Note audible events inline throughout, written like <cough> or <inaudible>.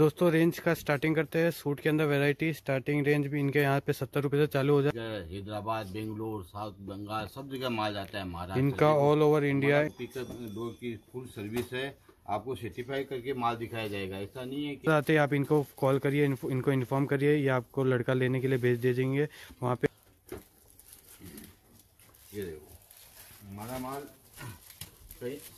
दोस्तों रेंज का स्टार्टिंग करते हैं। सूट के अंदर वैरायटी स्टार्टिंग रेंज भी इनके यहाँ पे सत्तर रुपए से चालू हो जाए। हैदराबाद बेंगलोर साउथ बंगाल सब जगह माल जाता है महाराष्ट्र इनका all over India pickup door की फुल सर्विस है। आपको सर्टिफाई करके माल दिखाया जाएगा। ऐसा नहीं है कि आते आप इनको कॉल करिए इनको, इन्फॉर्म करिए। या आपको लड़का लेने के लिए भेज दे देंगे। वहाँ पे ये देखो हमारा माल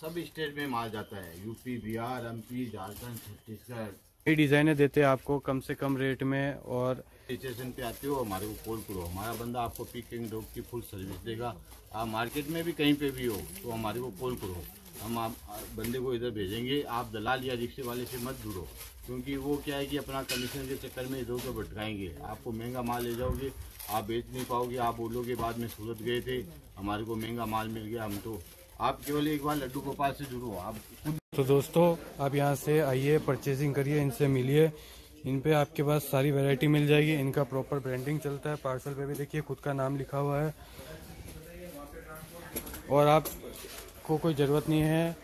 सब स्टेट में माल जाता है। UP Bihar MP Jharkhand Chhattisgarh. कई डिजाइने देते हैं आपको कम से कम रेट में और स्टेशन पे आते हो, हमारे को कॉल करो। हमारा बंदा आपको पिक एंड ड्रॉप की फुल सर्विस देगा। आप मार्केट में भी कहीं पे भी हो तो हमारे को कॉल करो। हम आप, बंदे को इधर भेजेंगे। आप दलाल या रिक्शे वाले से मत जुड़ो, क्योंकि वो क्या है कि अपना कमीशन के चक्कर में इधर उधर भटकाएँगे। आपको महँगा माल ले जाओगे, आप बेच नहीं पाओगे। आप बोलोगे बाद में सूरत गए थे, हमारे को महँगा माल मिल गया, हम तो आप केवल एक बार लड्डू गोपाल से जुड़ो, आप तो दोस्तों, आप यहाँ से आइए परचेजिंग करिए, इनसे मिलिए। इन पे आपके पास सारी वैरायटी मिल जाएगी। इनका प्रॉपर ब्रांडिंग चलता है। पार्सल पे भी देखिए, खुद का नाम लिखा हुआ है। और आपको कोई ज़रूरत नहीं है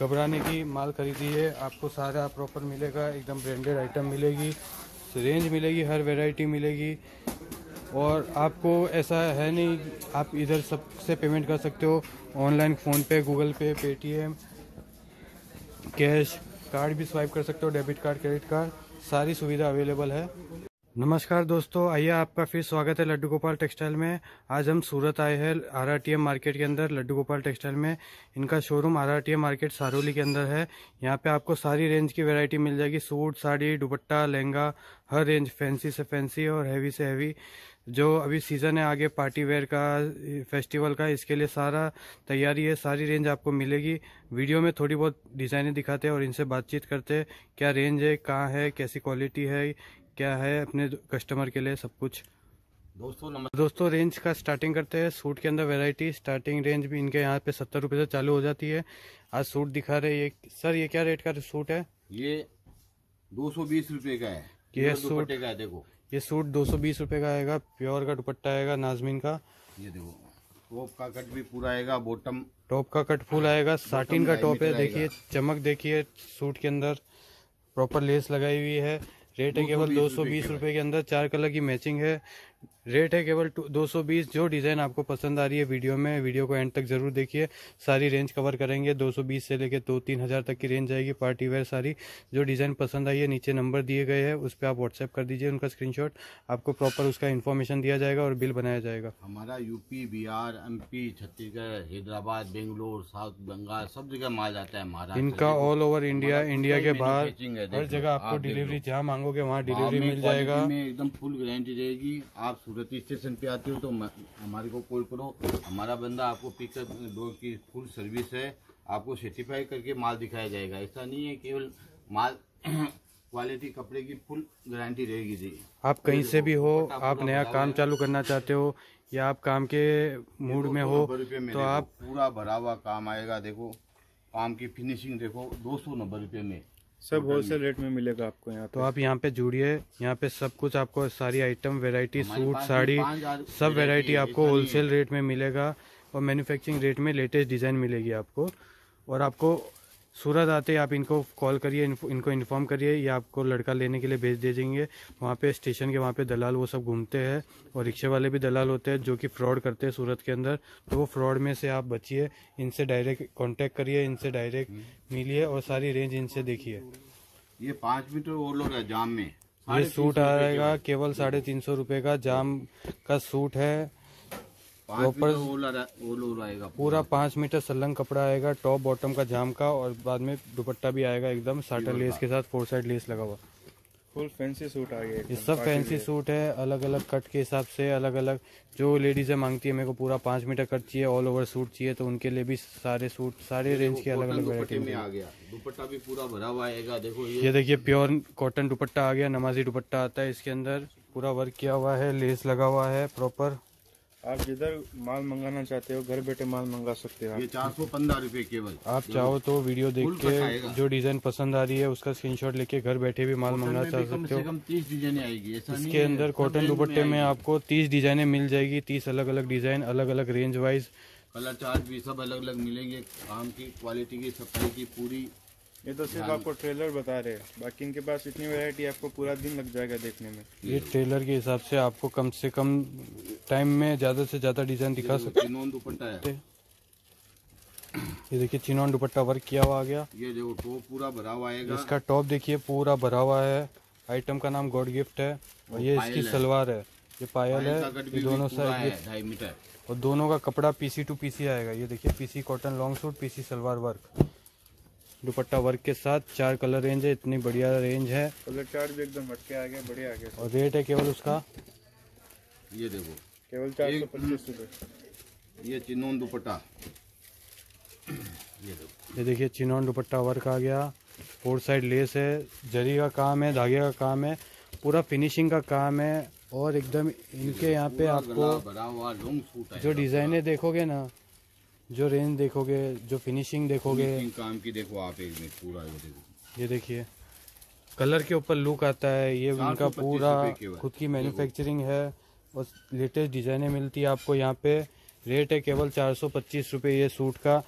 घबराने की, माल खरीदिए। आपको सारा प्रॉपर मिलेगा, एकदम ब्रांडेड आइटम मिलेगी। रेंज मिलेगी, हर वैरायटी मिलेगी। और आपको ऐसा है नहीं, आप इधर सबसे पेमेंट कर सकते हो। Online PhonePe Google pay Paytm cash card भी स्वाइप कर सकते हो डेबिट कार्ड क्रेडिट कार्ड सारी सुविधा अवेलेबल है। नमस्कार दोस्तों, आइए आपका फिर स्वागत है लड्डू गोपाल टेक्सटाइल में। आज हम सूरत आए हैं R R T M market के अंदर, लड्डू गोपाल टेक्सटाइल में। इनका showroom R R T M market Saroli के अंदर है। यहाँ पे आपको सारी रेंज की वैरायटी मिल जाएगी। सूट, साड़ी, दुपट्टा, लहंगा, हर रेंज फैंसी से फैंसी और हैवी से हैवी जो अभी सीज़न है आगे पार्टी वेयर का फेस्टिवल का इसके लिए सारा तैयारी है सारी रेंज आपको मिलेगी। वीडियो में थोड़ी बहुत डिज़ाइनें दिखाते हैं और इनसे बातचीत करते हैं क्या रेंज है कहाँ है कैसी क्वालिटी है क्या है अपने कस्टमर के लिए सब कुछ। दोस्तों नमस्ते दोस्तों रेंज का स्टार्टिंग करते हैं। सूट के अंदर वैरायटी स्टार्टिंग रेंज भी इनके यहाँ पे सत्तर रुपये से चालू हो जाती है। आज सूट दिखा रहे ये सर ये क्या रेट का सूट है? ये दो सौ बीस रूपए का है। ये सूट- का है देखो। ये सूट दो सौ बीस रुपये का आएगा प्योर का दुपट्टा आएगा नाजमीन का। ये देखो टॉप का कट भी पूरा आएगा बॉटम। टॉप का कट फुल आएगा साटिन का टॉप है देखिए चमक देखिए सूट के अंदर प्रॉपर लेस लगाई हुई है। रेट है केवल दो सौ बीस रुपये के अंदर चार कलर की मैचिंग है। रेट है केवल दो सौ बीस। जो डिज़ाइन आपको पसंद आ रही है वीडियो में वीडियो को एंड तक ज़रूर देखिए। सारी रेंज कवर करेंगे। दो सौ बीस से लेकर दो तीन हज़ार तक की रेंज आएगी पार्टी वेयर सारी जो डिज़ाइन पसंद आई है नीचे नंबर दिए गए हैं उस पर आप व्हाट्सएप कर दीजिए उनका स्क्रीनशॉट आपको प्रॉपर उसका इन्फॉर्मेशन दिया जाएगा और बिल बनाया जाएगा। हमारा UP Bihar MP Chhattisgarh Hyderabad Bangalore south Bengal सब जगह माल जाता है महाराष्ट्र इनका ऑल ओवर इंडिया इंडिया के बाहर हर जगह आपको। डिलीवरी जहाँ मांगोगे वहाँ डिलीवरी मिल जाएगा। एकदम फुल गारंटी रहेगी आप सूरत स्टेशन पे आते हो तो हमारे को कॉल करो। हमारा बंदा आपको पिकअप डोर की फुल सर्विस है। आपको सर्टिफाई करके माल दिखाया जाएगा। ऐसा नहीं है केवल माल <clears throat> क्वालिटी कपड़े की फुल गारंटी रहेगी जी। आप कहीं से भी हो आप नया काम चालू करना चाहते हो या आप काम के मूड में हो तो आप पूरा भरा हुआ काम आएगा देखो। काम की फिनिशिंग देखो दो सौ नब्बे रुपये में। सब होलसेल रेट में मिलेगा आपको यहाँ तो आप यहाँ पे जुड़िए यहाँ पे सब कुछ आपको सारी आइटम वेरायटी सूट साड़ी सब वेरायटी आपको होलसेल रेट में मिलेगा और मैन्युफैक्चरिंग रेट में लेटेस्ट डिज़ाइन मिलेगी आपको। और आपको सूरत आते आप इनको कॉल करिए इनको इन्फॉर्म करिए या आपको लड़का लेने के लिए भेज दे देंगे। वहाँ पे स्टेशन के वहाँ पे दलाल वो सब घूमते हैं और रिक्शे वाले भी दलाल होते हैं जो कि फ्रॉड करते हैं सूरत के अंदर। तो वो फ्रॉड में से आप बचिए इनसे डायरेक्ट कांटेक्ट करिए इनसे डायरेक्ट मिलिए और सारी रेंज इनसे देखिए। ये पाँच मीटर और लोग है जाम में। ये सूट रुपये आएगा केवल साढ़े तीन सौ रुपये का जाम का सूट है। ओलो पूरा। पाँच मीटर सलंग कपड़ा आएगा टॉप बॉटम का जाम का और बाद में दुपट्टा भी आएगा एकदम साटर लेस के साथ फोर साइड लेस लगा हुआ। फुल फैंसी सूट आ गया ये सब फैंसी सूट है अलग अलग कट के हिसाब से अलग अलग जो लेडीजें मांगती है मेरे को पूरा पाँच मीटर कट चाहिए ऑल ओवर सूट चाहिए तो उनके लिए भी सारे सूट सारे रेंज के अलग अलग दुपट्टे वैरायटी में आ गया। दुपट्टा भी पूरा भरा हुआ आएगा देखो ये। ये देखिए प्योर कॉटन दुपट्टा आ गया नमाजी दुपट्टा आता है इसके अंदर पूरा वर्क किया हुआ है लेस लगा हुआ है प्रॉपर आप जिधर माल मंगाना चाहते हो घर बैठे माल मंगा सकते हो ये चार सौ पंद्रह रूपए केवल। आप चाहो तो वीडियो देख के जो डिज़ाइन पसंद आ रही है उसका स्क्रीनशॉट लेके घर बैठे भी माल मंगना चाह सकते हो। कम तीस डिज़ाइन आएगी इसके अंदर कॉटन दुपट्टे में आपको तीस डिजाइने मिल जाएगी तीस अलग अलग डिज़ाइन अलग अलग रेंज वाइज कलर चार्ट भी सब अलग अलग मिलेंगे काम की क्वालिटी की सफ़ाई की पूरी ये तो सिर्फ़ आपको ट्रेलर बता रहे हैं। बाकी इनके पास इतनी वैरायटी आपको पूरा दिन लग जाएगा देखने में। ये ट्रेलर के हिसाब से आपको कम से कम टाइम में ज़्यादा से ज़्यादा डिज़ाइन दिखा सकते चिनोन दुपट्टा है। हैं ये देखिए चिनॉन दुपट्टा वर्क किया हुआ आ गया। ये देखो टॉप पूरा भरा हुआ आएगा। इसका टॉप देखिए पूरा भरा हुआ है। आइटम का नाम गॉड गिफ्ट है। और ये इसकी सलवार है। ये पायल है। ये दोनों साइड है ढाई मीटर और दोनों का कपड़ा पीसी टू पीसी आएगा। ये देखिए PC cotton long suit PC salwar work dupatta work के साथ चार कलर रेंज है इतनी बढ़िया रेंज है। कलर चार्ट भी एकदम हटके आ गया बढ़िया आ गया। और रेट है केवल उसका? ये देखो। केवल चार सौ पच्चीस रुपये ये चिनोन दुपट्टा। ये देखो। ये देखिए चिनॉन दुपट्टा वर्क आ गया। फोर साइड लेस है जरी का काम है धागे का काम है पूरा फिनिशिंग का काम है और एकदम इनके यहाँ पे आपको है जो डिजाइने देखोगे ना जो रेंज देखोगे जो फिनिशिंग देखोगे। फिनिशिंग काम की देखो आप एक मिनट पूरा ये देखो। ये देखिए कलर के ऊपर लुक आता है ये उनका पूरा खुद की मैन्युफैक्चरिंग है और लेटेस्ट डिजाइनें मिलती है आपको यहाँ पे। रेट है केवल चार सौ पच्चीस रुपये ये सूट का।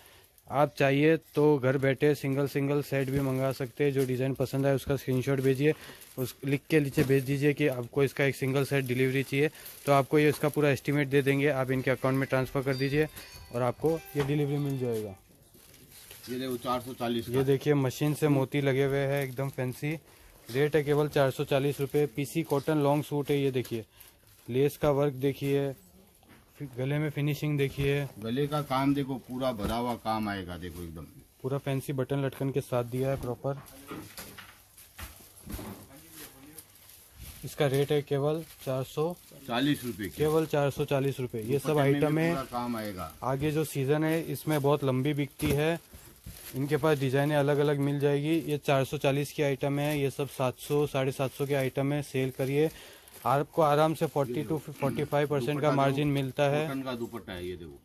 आप चाहिए तो घर बैठे सिंगल सिंगल सेट भी मंगा सकते हैं। जो डिज़ाइन पसंद आए उसका स्क्रीनशॉट भेजिए। उस लिख के नीचे भेज दीजिए कि आपको इसका एक सिंगल सेट डिलीवरी चाहिए। तो आपको ये इसका पूरा एस्टिमेट दे देंगे। आप इनके अकाउंट में ट्रांसफ़र कर दीजिए और आपको ये डिलीवरी मिल जाएगा। ये देखो चार सौ चालीस ये देखिए मशीन से मोती लगे हुए हैं एकदम फैंसी रेट है केवल चार सौ चालीस रुपये पीसी कॉटन लॉन्ग सूट है ये देखिए। लेस का वर्क देखिए। गले में फिनिशिंग देखिए। गले का काम देखो पूरा भरा हुआ काम आएगा देखो एकदम। पूरा फैंसी बटन लटकन के साथ दिया है प्रॉपर इसका रेट है केवल चार सौ। चालीस रूपए केवल चार सौ चालीस रूपए। ये सब आइटम है। काम आएगा। आगे जो सीज़न है इसमें बहुत लंबी बिकती है। इनके पास डिजाइनें अलग अलग मिल जाएगी। ये 440 की आइटम है। ये सब 700 साढ़े सात सौ के आइटम है। सेल करिए। आपको आराम से 40 टू 45 परसेंट का मार्जिन मिलता है। कॉटन का दुपट्टा है ये देखो।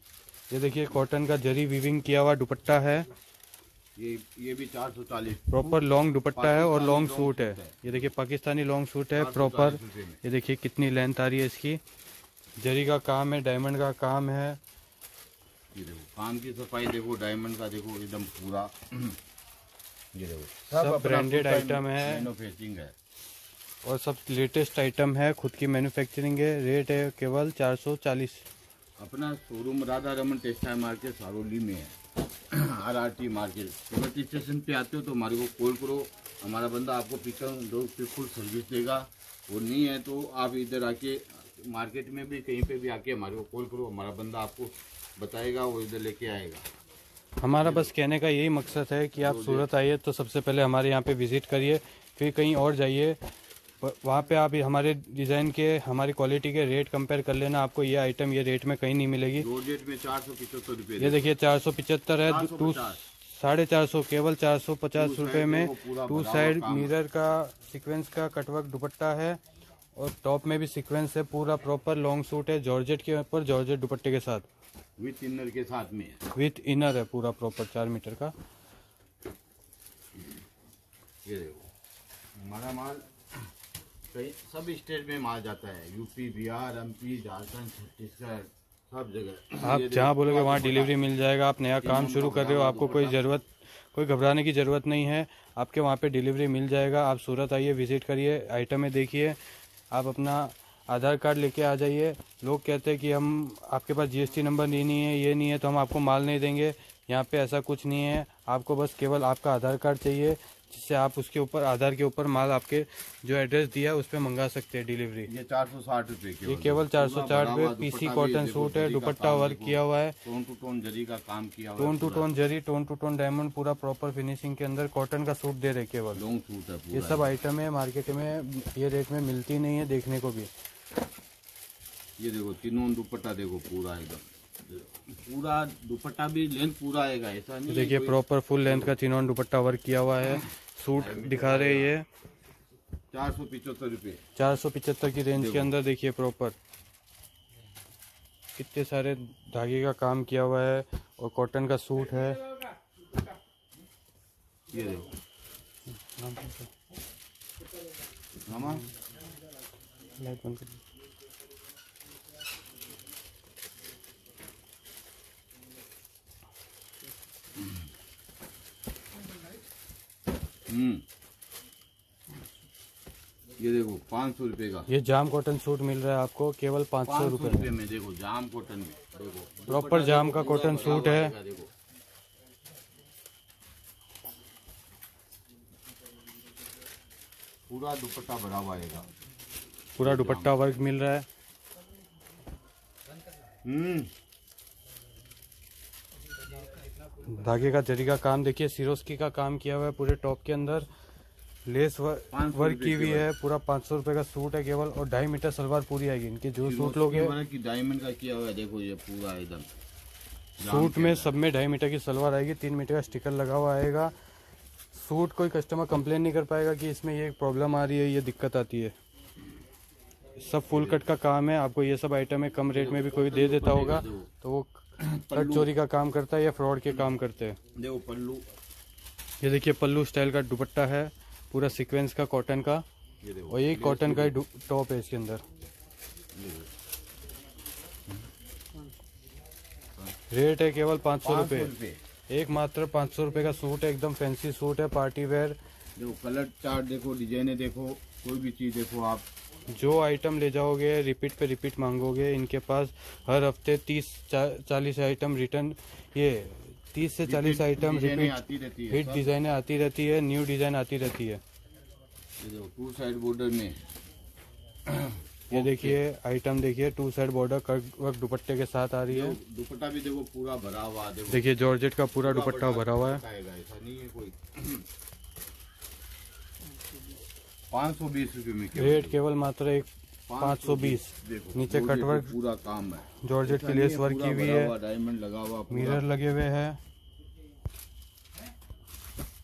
ये देखिए कॉटन का जरी वीविंग किया हुआ दुपट्टा है। ये ये भी चार सौ चालीस प्रॉपर लॉन्ग दुपट्टा है और लॉन्ग सूट है। ये देखिए पाकिस्तानी लॉन्ग सूट है। प्रॉपर ये देखिए कितनी लेंथ आ रही है इसकी। जरी का काम है डायमंड का काम है। ये देखो काम की सफ़ाई देखो डायमंड का देखो एकदम पूरा। <clears throat> ये देखो। सब ब्रांडेड आइटम है। मैन्युफैक्चरिंग है। और सब लेटेस्ट आइटम है खुद की मैन्युफैक्चरिंग है रेट है केवल 440 अपना showroom Radha Raman textile market Saroli में है। R R T market. Tibet station पे आते हो तो हमारे को कॉल करो। हमारा बंदा आपको पिकअप डोर पे फुल सर्विस देगा। वो नहीं है तो आप इधर आके मार्केट में भी कहीं पे भी आके हमारे को कॉल करो। हमारा बंदा आपको बताएगा वो इधर लेके आएगा। हमारा बस कहने का यही मकसद है कि आप सूरत आइए तो सबसे पहले हमारे यहाँ पे विज़िट करिए फिर कहीं और जाइए। वहाँ पे आप हमारे डिज़ाइन के हमारी क्वालिटी के रेट कंपेयर कर लेना आपको ये आइटम ये रेट में कहीं नहीं मिलेगी। रोजेट में चार सौ पिछहत्तर रुपये ये देखिए चार सौ पिचहत्तर है टू साढ़े चार सौ केवल चार सौ पचास रुपये में। टू साइड मिरर का सीक्वेंस का कटवर्क दुपट्टा है और टॉप में भी सीक्वेंस है पूरा प्रॉपर लॉन्ग सूट है जॉर्जेट के ऊपर जॉर्जेट दुपट्टे के साथ। विथ इनर के साथ में विथ इनर है पूरा प्रॉपर चार मीटर का। ये देखो हमारा माल कई सब स्टेट में माल जाता है। यूपी बिहार एमपी झारखंड छत्तीसगढ़ सब जगह। <clears throat> आप जहाँ बोलोगे वहाँ डिलीवरी मिल जाएगा। आप नया काम शुरू कर रहे हो आपको कोई ज़रूरत कोई घबराने की ज़रूरत नहीं है। आपके वहाँ पे डिलीवरी मिल जाएगा। आप सूरत आइए विज़िट करिए आइटमें देखिए। आप अपना आधार कार्ड लेके आ जाइए। लोग कहते हैं कि हम आपके पास जीएसटी नंबर नहीं नहीं है ये नहीं है तो हम आपको माल नहीं देंगे। यहाँ पे ऐसा कुछ नहीं है। आपको बस केवल आपका आधार कार्ड चाहिए। जिससे आप उसके ऊपर आधार के ऊपर माल आपके जो एड्रेस दिया है उस पर मंगा सकते हैं डिलीवरी। ये चार सौ साठ रूपए ये केवल चार सौ चार रुपये पीसी कॉटन सूट है दुपट्टा वर्क किया हुआ है। टोन टू टोन जरी का काम किया हुआ tone to tone zari tone to tone diamond पूरा प्रॉपर फिनिशिंग के अंदर कॉटन का सूट दे रहे केवल। लॉन्ग सूट है ये सब आइटम है मार्केट में ये रेट में मिलती नहीं है देखने को भी। ये देखो तीनों दुपट्टा देखो पूरा एकदम। पूरा दुपट्टा भी लेंथ पूरा आएगा ऐसा नहीं देखिए प्रॉपर फुल लेंथ का चिनॉन दुपट्टा वर्क किया हुआ है। सूट दिखा रहे ये। चार सौ पिछहत्तर रूपए चार सौ पिचहत्तर की रेंज के अंदर देखिए प्रॉपर कितने सारे धागे का काम किया हुआ है और कॉटन का सूट है। ये देखो मामा लाइट बंद कर दीजिए। हम्म ये देखो पाँच सौ रुपये का। ये जाम कॉटन सूट मिल रहा है आपको केवल पाँच सौ रुपये। में देखो जाम कॉटन में देखो। प्रॉपर जाम का कॉटन सूट है। पूरा दुपट्टा भरा हुआ आएगा पूरा दुपट्टा वर्क मिल रहा है। हम्म। धागे का जरी का काम देखिए सिरोस्की का काम किया हुआ है पूरे टॉप के अंदर। लेस वर्क रुपए की हुई है पूरा पाँच सौ रुपये का सूट है केवल और ढाई मीटर सलवार पूरी आएगी। इनके जो सूट लोगे डायमंड का किया हुआ है देखो ये पूरा एकदम। सूट में सब में ढाई मीटर की सलवार आएगी तीन मीटर का स्टिकर लगा हुआ आएगा। सूट कोई कस्टमर कंप्लेन नहीं कर पाएगा कि इसमें ये प्रॉब्लम आ रही है ये दिक्कत आती है। सब फुल कट का काम है आपको ये सब आइटम है कम रेट में भी कोई दे देता होगा तो वो कट चोरी का काम करता है या फ्रॉड के काम करते हैं? देखो पल्लू। ये देखिए पल्लू स्टाइल का दुपट्टा है पूरा सीक्वेंस का कॉटन का। ये देखो और ये कॉटन का ही टॉप है इसके अंदर। रेट है केवल पाँच सौ रुपये एक मात्र पाँच सौ रुपये का सूट है एकदम फैंसी सूट है पार्टी वेयर देखो कलर चार्ट देखो डिजाइने देखो कोई भी चीज़ देखो आप। जो आइटम ले जाओगे रिपीट पे रिपीट मांगोगे इनके पास हर हफ़्ते तीस चालीस आइटम रिटर्न ये तीस से चालीस आइटम रिपीट आती रहती है हिट। डिजाइने आती रहती है न्यू डिज़ाइन आती रहती है। टू साइड बॉर्डर में। ये देखिए आइटम देखिए टू साइड बॉर्डर वर्क दुपट्टे के साथ आ रही है। दुपट्टा भी देखो पूरा भरा हुआ देखो। देखिए जॉर्जेट का पूरा पूरा दुपट्टा भरा हुआ है दुपट्टा आएगा, ऐसा नहीं है कोई पाँच सौ बीस रूपए में। रेट केवल मात्र एक पाँच सौ बीस नीचे कटवर्क पूरा काम है। जॉर्जेट ऐसा की लेस वर्क की हुई है। डायमंड लगा हुआ मिरर लगे हुए हैं।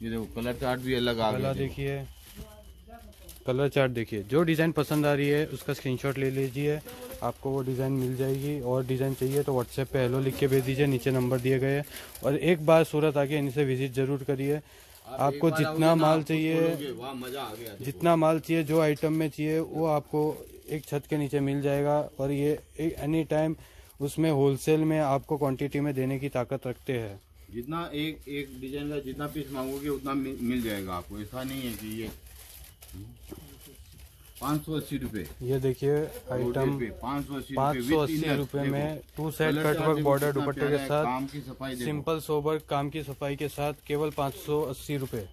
ये देखो कलर चार्ट भी अलग आ गया देखिए। कलर चार्ट देखिए। जो डिज़ाइन पसंद आ रही है उसका स्क्रीनशॉट ले लीजिए। आपको वो डिज़ाइन मिल जाएगी। और डिज़ाइन चाहिए तो व्हाट्सएप पे हेलो लिख के भेज दीजिए। नीचे नंबर दिए गए हैं। और एक बार सूरत आके इनसे विज़िट ज़रूर करिए। आपको जितना माल चाहिए मज़ा आ गया जितना माल चाहिए जो आइटम में चाहिए वो आपको एक छत के नीचे मिल जाएगा। और ये एनी टाइम उसमें होलसेल में आपको क्वांटिटी में देने की ताकत रखते हैं। जितना एक एक डिज़ाइन का जितना पीस मांगोगे उतना मिल मिल जाएगा आपको। ऐसा नहीं है कि ये पाँच सौ अस्सी रूपए। ये देखिए आइटम पाँच सौ अस्सी रुपये में two side cut work border दुपट्टे के साथ काम की सफ़ाई सिंपल सोबर काम की सफ़ाई के साथ केवल पाँच सौ अस्सी रूपए।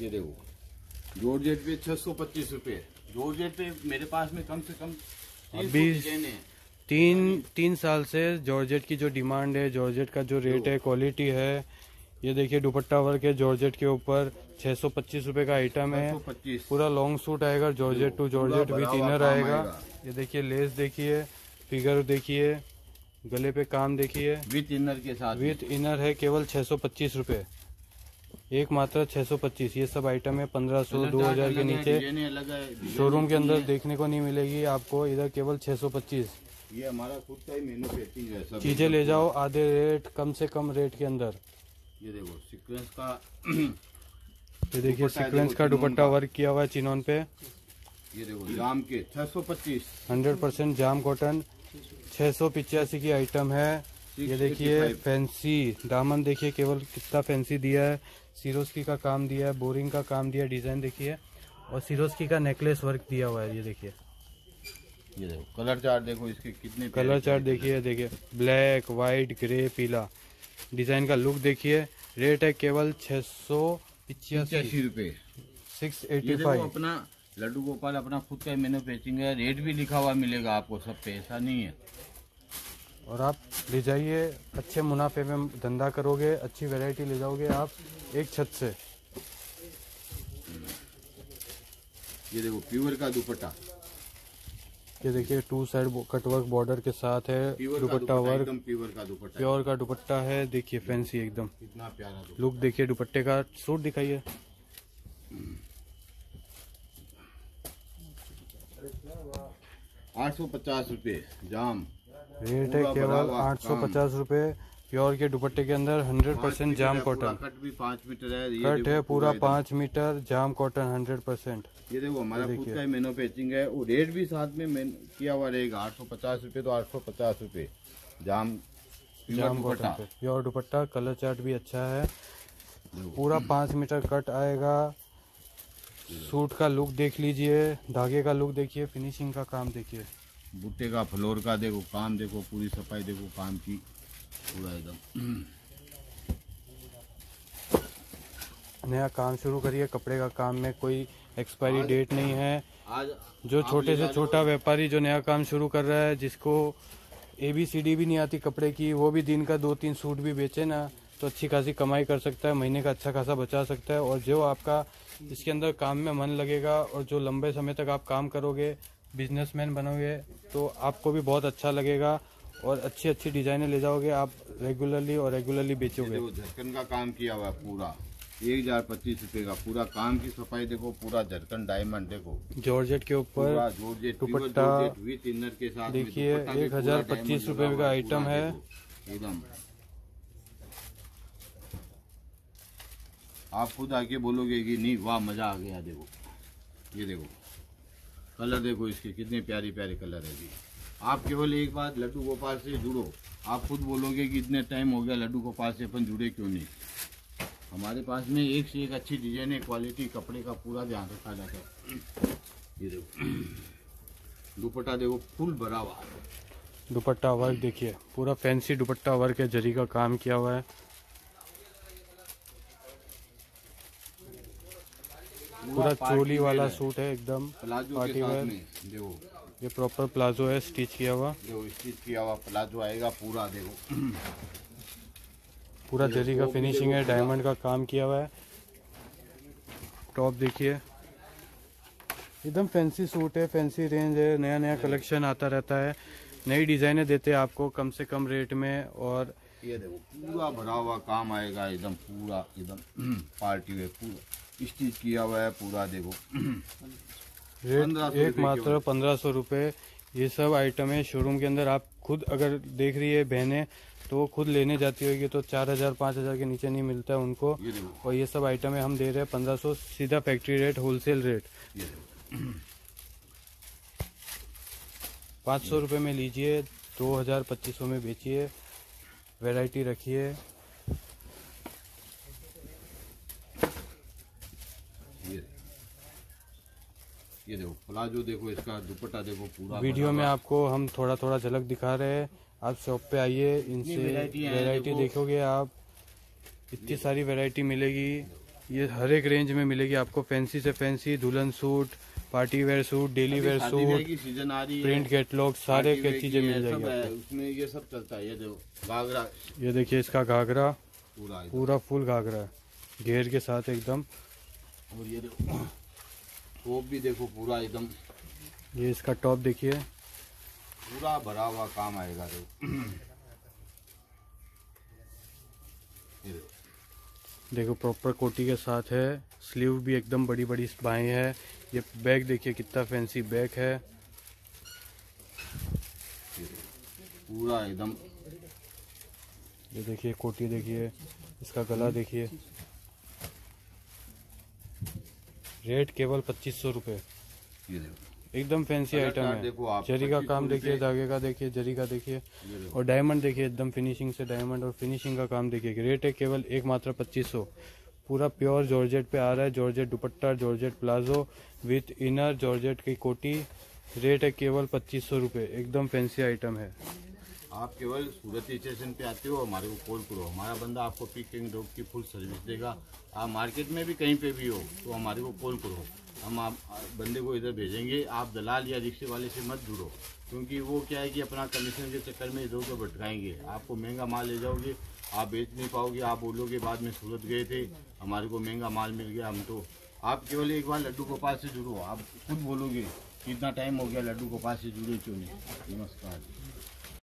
ये देखो जॉर्जेट पे छह सौ पच्चीस रूपए। जॉर्जेट पे मेरे पास में कम से कम बीस तीन तीन साल से जॉर्जेट की जो डिमांड है जॉर्जेट का जो रेट है क्वालिटी है ये देखिए दुपट्टा वर्क है जॉर्जेट के ऊपर छः सौ पच्चीस रुपये का आइटम है। 625 पूरा लॉन्ग सूट आएगा georgette to georgette with inner आएगा। ये देखिए लेस देखिए फिगर देखिए गले पे काम देखिए। विथ इनर के साथ विथ इनर है केवल छः सौ पच्चीस रुपये एक मात्र छः सौ पच्चीस ये सब आइटम है पंद्रह सौ कलर दो चार्ट हज़ार के नीचे। शोरूम के अंदर देखने को नहीं मिलेगी आपको इधर केवल छः सौ पच्चीस। ये हमारा खुद का ही मैन्युफैक्चरिंग है सब। चीज़ें ले जाओ आधे रेट कम से कम रेट के अंदर। ये देखो सीक्वेंस का ये देखिए सीक्वेंस का दुपट्टा वर्क किया हुआ है चिनोन पे। ये देखो जाम के छह सौ पच्चीस। हंड्रेड परसेंट जाम कॉटन छः सौ पिचासी की आइटम है। ये देखिए फैंसी दामन देखिए केवल कितना फैंसी दिया है। सिरोस्की का काम दिया है बोरिंग का काम दिया डिज़ाइन देखिए। और सिरोस्की का नेकलेस वर्क दिया हुआ है ये देखिए। ये देखो कलर चार्ट देखो इसके कितने कलर चार्ट देखिए देखिए ब्लैक वाइट ग्रे पीला। डिज़ाइन का लुक देखिए रेट है केवल छह सौ पिचासी। पचासी रुपए। सिक्स एटी फाइव अपना लड्डू गोपाल अपना खुद का मैन्युफैक्चरिंग है रेट भी लिखा हुआ मिलेगा आपको सब पे ऐसा नहीं है। और आप ले जाइए अच्छे मुनाफे में धंधा करोगे अच्छी वैरायटी ले जाओगे आप एक छत से। ये देखो प्योर का दुपट्टा। ये देखिए टू साइड कटवर्क बॉर्डर के साथ है दुपट्टा वर्क प्योर का दुपट्टा प्योर का दुपट्टा है देखिए फैंसी एकदम। इतना प्यारा लुक देखिए दुपट्टे का सूट दिखाइए। आठ सौ पचास रूपए जाम। रेट है केवल आठ सौ पचास रुपये। प्योर के दुपट्टे के अंदर हंड्रेड पाँच परसेंट जाम कॉटन कट भी पाँच मीटर है ये कट है पूरा पाँच metre jam cotton hundred percent ये देखो हमारा खुद। का मैन्युफैक्चरिंग है और रेट भी साथ में मैन किया हुआ रहेगा आठ सौ पचास रूपए तो आठ सौ पचास रूपए jam jam cotton pure dupatta colour chart भी अच्छा है। पूरा पाँच मीटर कट आएगा। सूट का लुक देख लीजिए धागे का लुक देखिए फिनिशिंग का काम देखिए। बुट्टे का फ्लोर का देखो काम देखो पूरी सफ़ाई देखो काम की। पूरा एकदम <clears throat> नया काम शुरू करिए कपड़े का काम में कोई एक्सपायरी डेट नहीं है। आज जो छोटे से छोटा व्यापारी जो नया काम शुरू कर रहा है जिसको ए बी सी डी भी नहीं आती कपड़े की वो भी दिन का दो तीन सूट भी बेचे ना तो अच्छी खासी कमाई कर सकता है महीने का अच्छा खासा बचा सकता है और जो आपका इसके अंदर काम में मन लगेगा और जो लंबे समय तक आप काम करोगे बिजनेसमैन बनोगे तो आपको भी बहुत अच्छा लगेगा। और अच्छी अच्छी डिजाइने ले जाओगे आप रेगुलरली और रेगुलरली बेचोगे। झटकन का काम किया हुआ है पूरा। एक हज़ार पच्चीस रूपए का पूरा काम की सफ़ाई देखो पूरा झरकन डायमंड देखो। जॉर्जेट के ऊपर जॉर्जेट दुपट्टा के साथ देखिए, एक हज़ार पच्चीस रूपए का आइटम है। एकदम। आप खुद आके बोलोगे कि नहीं वाह मज़ा आ गया देखो। ये देखो कलर देखो इसके कितने प्यारे प्यारे कलर है जी। आप केवल एक बार लड्डू गोपाल से जुड़ो। आप खुद बोलोगे कि इतने टाइम हो गया लड्डू गोपाल से अपन जुड़े क्यों नहीं? हमारे पास में एक से एक अच्छी डिज़ाइन है क्वालिटी कपड़े का पूरा ध्यान रखा जाता है। ये देखो। दुपट्टा देखो फुल भरा हुआ दुपट्टा वर्क देखिए पूरा फैंसी दुपट्टा वर्क है जरी का काम किया हुआ है। पूरा चोली वाला सूट है एकदम प्लाजो के पार्टी वेयर में देखो। ये प्रॉपर प्लाजो है स्टिच किया हुआ। देखो स्टिच किया हुआ प्लाजो आएगा पूरा देखो। पूरा जरी का फिनिशिंग है डायमंड का काम किया हुआ है। टॉप देखिए। एकदम फैंसी सूट है फैंसी रेंज है नया नया कलेक्शन आता रहता है। नई डिजाइनें देते हैं आपको कम से कम रेट में और ये देखो पूरा भरा हुआ काम आएगा एकदम पूरा एकदम <clears throat> पार्टी वेयर पूरा। स्टिच किया हुआ है पूरा देखो। <clears throat> रेट 1500 एक मात्र पंद्रह सौ रुपये ये सब आइटम है। शोरूम के अंदर आप खुद अगर देख रही है बहनें तो खुद लेने जाती होगी तो चार हज़ार पाँच हज़ार के नीचे नहीं मिलता है उनको। ये और ये सब आइटम है हम दे रहे हैं पंद्रह सौ सीधा फैक्ट्री रेट होलसेल रेट पाँच सौ रुपये में लीजिए दो हज़ार पच्चीस सौ में बेचिए वैरायटी रखिए ये ये देखो प्लाजो देखो इसका दुपट्टा देखो पूरा वीडियो में आपको हम थोड़ा थोड़ा झलक दिखा रहे हैं। आप शॉप पे आइए इनसे वैरायटी देखोगे आप। इतनी सारी वैरायटी मिलेगी। ये हर एक रेंज में मिलेगी आपको। फैंसी से फैंसी दुल्हन suit party wear suit daily wear suit season आ रही है। प्रिंट कैटलॉग सारे चीज़ें मिल जाएगी उसमें ये सब चलता है ये देखो घाघरा। ये देखिए इसका घाघरा। पूरा पूरा फुल घाघरा घेर के साथ एकदम। और ये देखो टॉप भी देखो पूरा एकदम ये इसका टॉप देखिए। पूरा भरा हुआ काम आएगा देखो। देखो प्रॉपर कोटी के साथ है। स्लीव भी एकदम बड़ी बड़ी बाएँ है। ये बैग देखिए कितना फैंसी बैग है। पूरा एकदम ये देखिए कोटी देखिए। इसका गला देखिए। रेट केवल पच्चीस सौ रूपए। एकदम फैंसी आइटम है। देखो आप, जरी का काम देखिए धागे का देखिए जरी का देखिए और डायमंड देखिए एकदम फिनिशिंग से डायमंड और फिनिशिंग का काम देखिए रेट है केवल एक मात्र पच्चीस सौ। पूरा प्योर जॉर्जेट पे आ रहा है। Georgette dupatta georgette palazzo with inner georgette की कोटी। रेट है केवल पच्चीस सौ रुपये एकदम फैंसी आइटम है। आप केवल सूरत स्टेशन पे आते हो, हमारे को कॉल करो। हमारा बंदा आपको पिक एंड ड्रॉप की फुल सर्विस देगा। आप मार्केट में भी कहीं पे भी हो तो हमारे को कॉल करो। हम आप बंदे को इधर भेजेंगे। आप दलाल या रिक्शे वाले से मत जुड़ो, क्योंकि वो क्या है कि अपना कमीशन के चक्कर में इधर उधर भटकाएँगे। आपको महँगा माल ले जाओगे, आप बेच नहीं पाओगे। आप बोलोगे, बाद में सूरत गए थे, हमारे को महँगा माल मिल गया, हम तो आप केवल एक बार लड्डू गोपाल से जुड़ो। आप खुद बोलोगे कि इतना टाइम हो गया लड्डू गोपाल से जुड़े क्यों नहीं? नमस्कार